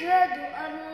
أشهد أن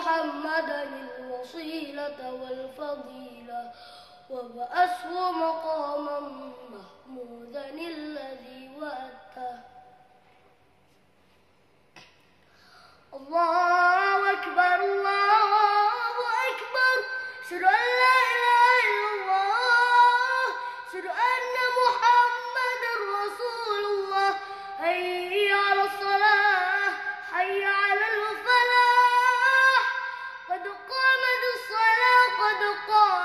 محمدا الوصيلة والفضيلة وبأسه مقاما محمودا الذي وأتاه قد قال